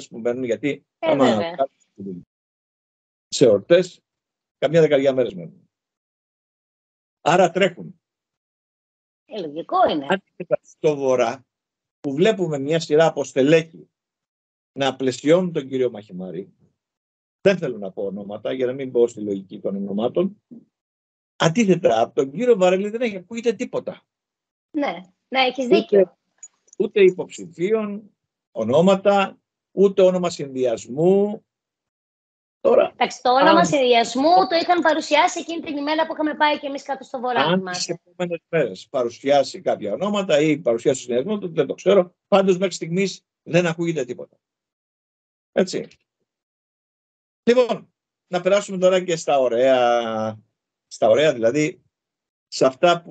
που μπαίνουν, γιατί Ε, άμα βέβαια. κάνουν σε εορτές, καμιά δεκαριά μέρες μένουν. Άρα τρέχουν. Ε, λογικό είναι. Αντίθετα στο βορρά, που βλέπουμε μια σειρά από στελέχη να πλαισιώνουν τον κύριο Μαχημάρη, δεν θέλω να πω ονόματα για να μην πω στη λογική των ονομάτων. Αντίθετα, από τον κύριο Βαρέλη δεν έχει ακούγεται τίποτα. Ναι, ναι, έχεις δίκιο. Ούτε υποψηφίων, ονόματα, ούτε όνομα συνδυασμού. Τώρα, Εντάξει, το όνομα Αν- συνδυασμού το είχαν παρουσιάσει εκείνη την ημέρα που είχαμε πάει και εμείς κάτω στο βορρά. αν θυμάσαι. τις επόμενες μέρες παρουσιάσει κάποια ονόματα ή παρουσιάσει συνδυασμό, τότε δεν το ξέρω. Πάντως μέχρι στιγμής δεν ακούγεται τίποτα. Έτσι. Λοιπόν, να περάσουμε τώρα και στα ωραία, στα ωραία δηλαδή, σε αυτά που